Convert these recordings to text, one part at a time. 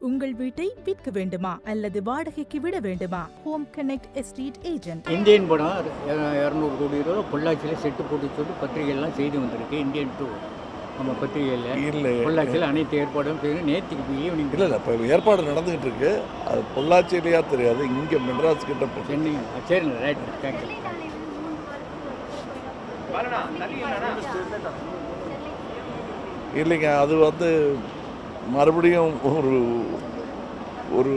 உங்கள் வீட்டை விற்க வேண்டுமா அல்லது வாடகைக்கு விட வேண்டுமா? Home connect estate agent Indian படம் இர- இரநூறு கோடி ரூபா பொள்ளாச்சியில் செட்டு போட்டு சொல்லி பத்திரிகைலாம் செய்தி வந்திருக்கு. Indian two. நம்ம பத்திரிகையில் இல்லை பொள்ளாச்சியில் அனைத்து ஏற்பாடும் செய்து நேற்றுக்கு ஈவினிங் இல்லை இல்லை இப்போ ஏற்பாடு நடந்துகிட்டு இருக்கு. அது பொள்ளாச்சியிலையா தெரியாது. இங்கே மெட்ராஸ் கிட்ட போட்டு சென்னை. சரிங்க. ரைட் தேங்க்யூ இல்லைங்க அது வந்து மறுபடியும் ஒரு ஒரு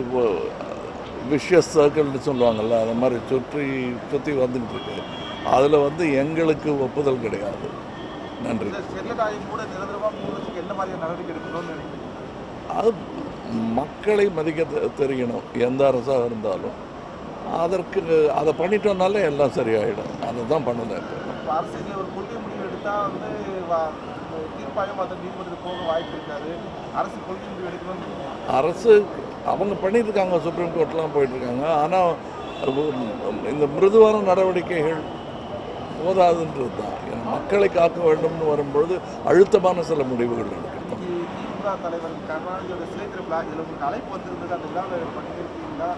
விஷஸ் சர்க்கிள்னு சொல்லுவாங்கள்ல அந்த மாதிரி சுற்றி சுற்றி வந்துக்கிட்டு இருக்கு அதில் வந்து எங்களுக்கு ஒப்புதல் கிடையாது. நன்றி. அது மக்களை மதிக்க தெரியணும் எந்த அரசாக இருந்தாலும். அதற்கு அதை பண்ணிட்டோம்னாலே எல்லாம் சரியாயிடும். அதை தான் பண்ணலை இப்போ தீர்ப்பாயம் மற்ற நீதிமன்றத்துக்கு போக வாய்ப்பு இருக்காது அரசு கொள்கை முடிவு எடுக்கணும்னு அரசு அவங்க பண்ணியிருக்காங்க சுப்ரீம் கோர்ட்லாம் போயிட்டுருக்காங்க ஆனால் இந்த மிருதுவான நடவடிக்கைகள் போதாதுன்றது தான். மக்களை காக்க வேண்டும்னு வரும்பொழுது அழுத்தமான சில முடிவுகள் எடுக்கணும் இன்னைக்கு திமுக தலைவர் கருணாநிதியோட சிலை திருவிழா இதில் உங்களுக்கு அழைப்பு வந்திருந்தது அந்த விழாவில் பங்கேற்கிறீங்களா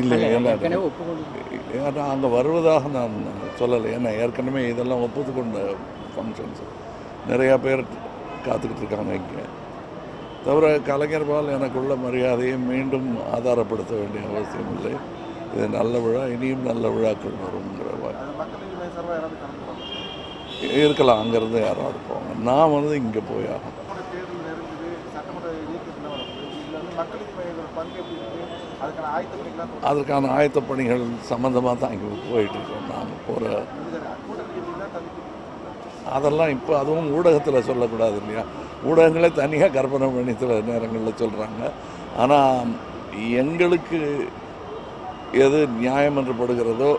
இல்லை ஏன்னா அங்கே வருவதாக நான் சொல்லலை. ஏன்னா ஏற்கனவே இதெல்லாம் ஒப்புத்துக்கொண்ட ஃபங்க்ஷன்ஸ் நிறையா பேர் காத்துக்கிட்டு இருக்காங்க இங்கே. தவிர கலைஞர்பால் எனக்குள்ள மரியாதையை மீண்டும் ஆதாரப்படுத்த வேண்டிய அவசியம் இல்லை இது நல்ல விழா இனியும் நல்ல விழாக்கள் வருங்கிற இருக்கலாம் அங்கேருந்து யாராவது போவாங்க நான் வந்து இங்கே போய் ஆகும் அதற்கான ஆயத்த பணிகள் சம்மந்தமாக தான் இங்கே போயிட்டுருக்கோம் நாங்கள் போகிற அதெல்லாம் இப்போ அதுவும் ஊடகத்தில் சொல்லக்கூடாது இல்லையா? ஊடகங்களே தனியாக கற்பனை பண்ணி சில நேரங்களில் சொல்கிறாங்க ஆனால் எங்களுக்கு எது நியாயம் என்று படுகிறதோ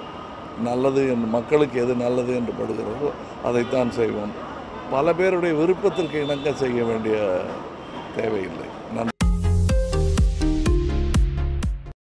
நல்லது என்று மக்களுக்கு எது நல்லது என்று படுகிறதோ அதைத்தான் செய்வோம். பல பேருடைய விருப்பத்திற்கு இணங்க செய்ய வேண்டிய தேவையில்லை. நன்றி.